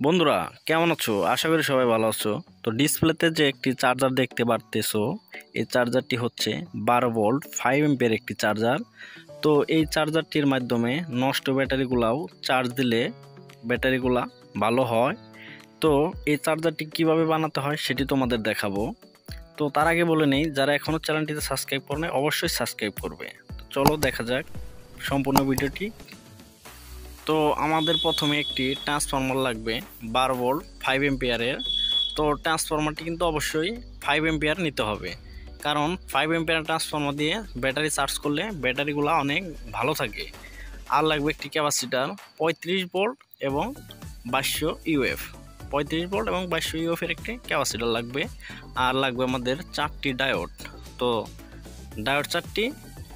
বন্ধুরা, কেমন আছো? আশা করি সবাই ভালো আছো। তো ডিসপ্লেতে যে একটি চার্জার দেখতে পারতেছো, এই চার্জারটি হচ্ছে বারো ভোল্ট ফাইভ এমপিয়ার একটি চার্জার তো এই চার্জারটির মাধ্যমে নষ্ট ব্যাটারিগুলাও চার্জ দিলে ব্যাটারিগুলা ভালো হয়। তো এই চার্জারটি কীভাবে বানাতে হয় সেটি তোমাদের দেখাবো। তো তার আগে বলে নেই, যারা এখনও চ্যানেলটিতে সাবস্ক্রাইব করে নাই, অবশ্যই সাবস্ক্রাইব করবে। চলো দেখা যাক সম্পূর্ণ ভিডিওটি তো আমাদের প্রথমে একটি ট্রান্সফর্মার লাগবে, বারো ভোল্ট ফাইভ এম্পিয়ারের তো ট্রান্সফর্মারটি কিন্তু অবশ্যই ফাইভ এম্পিয়ার নিতে হবে। কারণ ফাইভ এম্পিয়ার ট্রান্সফর্মার দিয়ে ব্যাটারি চার্জ করলে ব্যাটারিগুলো অনেক ভালো থাকে। আর লাগবে একটি ক্যাপাসিটার পঁয়ত্রিশ ভোল্ট এবং বাইশশো ইউএফ পঁয়ত্রিশ ভোল্ট এবং বাইশশো ইউএফের একটি ক্যাপাসিটার লাগবে। আর লাগবে আমাদের চারটি ডায়োড তো ডায়োড চারটি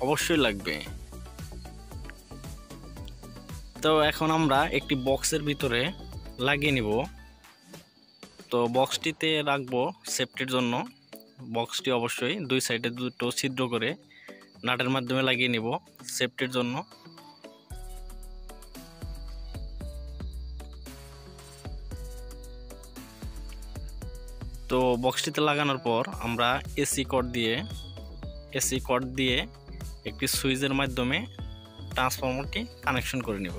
অবশ্যই লাগবে। তো এখন আমরা একটি বক্সের ভিতরে লাগিয়ে নিব। তো বক্সটিতে রাখব সেফটির জন্য। বক্সটি অবশ্যই দুই সাইডে দুটো ছিদ্র করে নাটের মাধ্যমে লাগিয়ে নিব সেফটির জন্য। তো বক্সটিতে লাগানোর পর আমরা এসি কর্ড দিয়ে, এসি কর্ড দিয়ে একটি সুইচের মাধ্যমে ট্রান্সফর্মারটি কানেকশন করে নেব।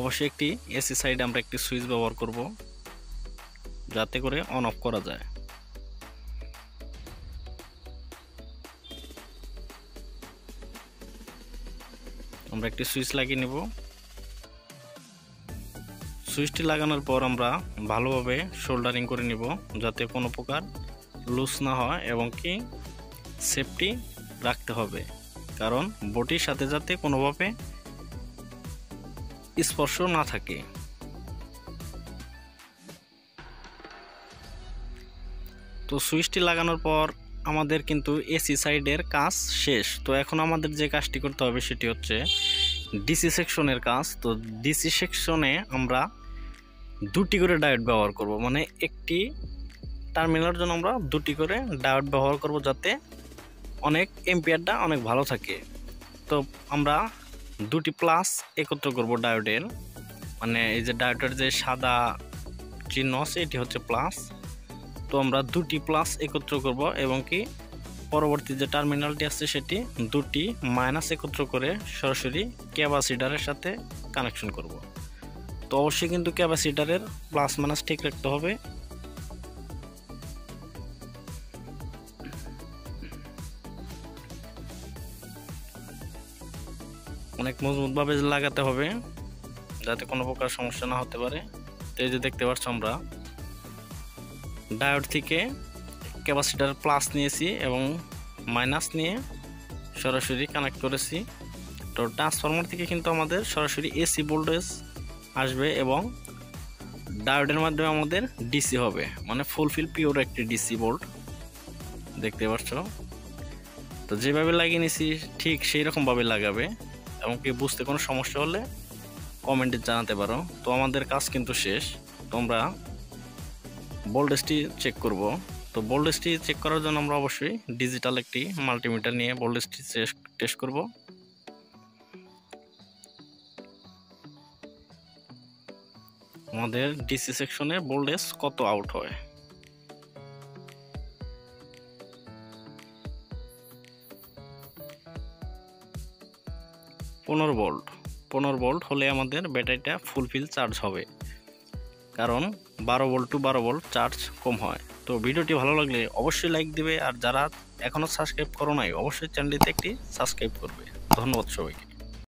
অবশ্যই একটি এসি সাইডে আমরা একটি সুইচ ব্যবহার করব, যাতে করে অন অফ করা যায়। আমরা একটি সুইচ লাগিয়ে নেব। সুইচটি লাগানোর পর আমরা ভালোভাবে শোল্ডারিং করে নিব, যাতে কোনো প্রকার লুজ না হয় এবং কি সেফটি রাখতে হবে। কারণ বটির সাথে যাতে কোনোভাবে স্পর্শ না থাকে। তো সুইচটি লাগানোর পর আমাদের কিন্তু এসি সাইডের কাজ শেষ। তো এখন আমাদের যে কাজটি করতে হবে সেটি হচ্ছে ডিসি সেকশনের কাজ। তো ডিসি সেকশনে আমরা দুটি করে ডায়োড ব্যবহার করব। মানে একটি টার্মিনালের জন্য আমরা দুটি করে ডায়োড ব্যবহার করব যাতে অনেক এম্পিয়ারটা অনেক ভালো থাকে। তো আমরা দুটি প্লাস একত্র করব ডায়োডের মানে এই যে ডায়োডের যে সাদা চিহ্ন আছে, এটি হচ্ছে প্লাস তো আমরা দুটি প্লাস একত্র করব এবং কি পরবর্তী যে টার্মিনালটি আছে, সেটি দুটি মাইনাস একত্র করে সরাসরি ক্যাপাসিটারের সাথে কানেকশন করব। তো অবশ্যই কিন্তু ক্যাপাসিটারের প্লাস মাইনাস ঠিক রাখতে হবে। অনেক মজবুতভাবে লাগাতে হবে, যাতে কোনো প্রকার সমস্যা না হতে পারে। তো এই যে দেখতে পাচ্ছ আমরা, ডায়োড থেকে ক্যাপাসিটার প্লাস নিয়েছি এবং মাইনাস নিয়ে সরাসরি কানেক্ট করেছি। তো ট্রান্সফর্মার থেকে কিন্তু আমাদের সরাসরি এসি ভোল্টেজ আসবে এবং ডায়োডের মাধ্যমে আমাদের ডিসি হবে মানে ফুলফিল পিওর একটি ডিসি বোল্ট দেখতে পাচ্ছ? তো যেভাবে লাগিয়ে নিছি ঠিক সেই রকমভাবে লাগাবে। এমনকি বুঝতে কোনো সমস্যা হলে কমেন্টে জানাতে পারো। তো আমাদের কাজ কিন্তু শেষ। তোমরা ভোল্টেজটি চেক করব। তো ভোল্টেজটি চেক করার জন্য আমরা অবশ্যই ডিজিটাল একটি মাল্টিমিটার নিয়ে ভোল্টেজটি টেস্ট করব। আমাদের ডিসি সেকশনে ভোল্টেজ কত আউট হয়? পনেরো ভোল্ট। পনেরো ভোল্ট হলে আমাদের ব্যাটারিটা ফুলফিল চার্জ হবে। কারণ বারো ভোল্ট টু বারো ভোল্ট চার্জ কম হয়। তো ভিডিওটি ভালো লাগলে অবশ্যই লাইক দিবে। আর যারা এখনও সাবস্ক্রাইব করো নাই, অবশ্যই চ্যানেলটিতে একটি সাবস্ক্রাইব করবে। ধন্যবাদ সবাইকে।